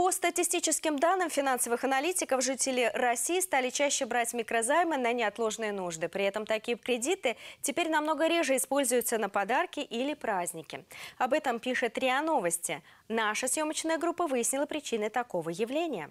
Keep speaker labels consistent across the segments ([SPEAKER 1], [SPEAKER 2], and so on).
[SPEAKER 1] По статистическим данным финансовых аналитиков, жители России стали чаще брать микрозаймы на неотложные нужды. При этом такие кредиты теперь намного реже используются на подарки или праздники. Об этом пишет РИА Новости. Наша съемочная группа выяснила причины такого явления.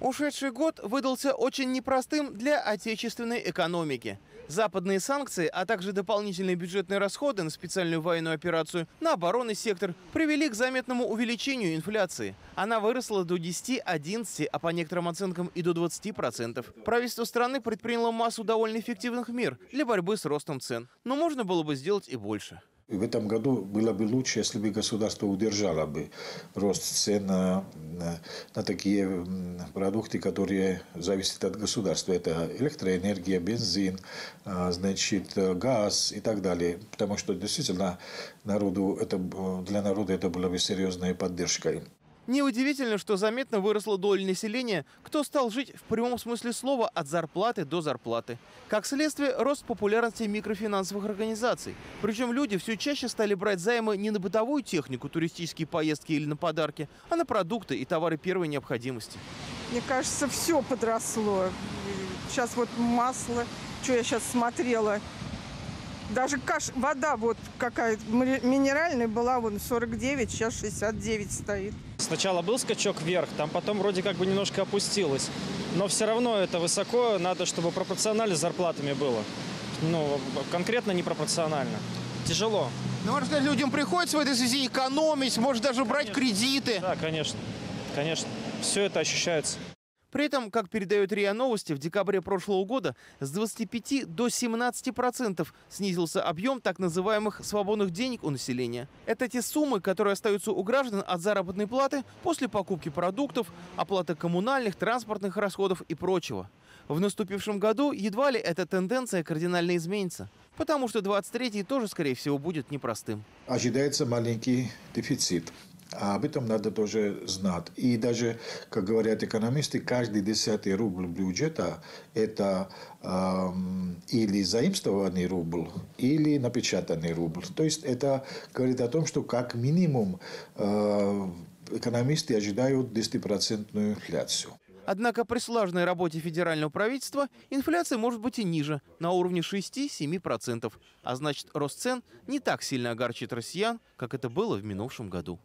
[SPEAKER 2] Ушедший год выдался очень непростым для отечественной экономики. Западные санкции, а также дополнительные бюджетные расходы на специальную военную операцию на оборонный сектор привели к заметному увеличению инфляции. Она выросла до 10-11, а по некоторым оценкам и до 20%. Правительство страны предприняло массу довольно эффективных мер для борьбы с ростом цен. Но можно было бы сделать и больше.
[SPEAKER 3] В этом году было бы лучше, если бы государство удержало бы рост цен на, на, на такие продукты, которые зависят от государства. Это электроэнергия, бензин, а, значит, газ и так далее. Потому что действительно народу это, для народа это была бы серьезной поддержкой.
[SPEAKER 2] Неудивительно, что заметно выросла доля населения, кто стал жить в прямом смысле слова от зарплаты до зарплаты. Как следствие, рост популярности микрофинансовых организаций. Причем люди все чаще стали брать займы не на бытовую технику, туристические поездки или на подарки, а на продукты и товары первой необходимости.
[SPEAKER 4] Мне кажется, все подросло. Сейчас вот масло, что я сейчас смотрела, даже каш, вода вот какая минеральная была, вон 49, сейчас 69 стоит.
[SPEAKER 5] Сначала был скачок вверх, там потом вроде как бы немножко опустилось. Но все равно это высоко, надо, чтобы пропорционально с зарплатами было. Ну, конкретно непропорционально. Тяжело.
[SPEAKER 2] Ну, сказать, людям приходится в этой связи экономить, может даже брать конечно. кредиты.
[SPEAKER 5] Да, конечно. Конечно. Все это ощущается.
[SPEAKER 2] При этом, как передает РИА Новости, в декабре прошлого года с 25 до 17 процентов снизился объем так называемых свободных денег у населения. Это те суммы, которые остаются у граждан от заработной платы после покупки продуктов, оплаты коммунальных, транспортных расходов и прочего. В наступившем году едва ли эта тенденция кардинально изменится. Потому что 23-й тоже, скорее всего, будет непростым.
[SPEAKER 3] Ожидается маленький дефицит. А об этом надо тоже знать. И даже, как говорят экономисты, каждый десятый рубль бюджета – это э, или заимствованный рубль, или напечатанный рубль. То есть это говорит о том, что как минимум э, экономисты ожидают 10% инфляцию.
[SPEAKER 2] Однако при слаженной работе федерального правительства инфляция может быть и ниже, на уровне 6-7%. А значит, рост цен не так сильно огорчит россиян, как это было в минувшем году.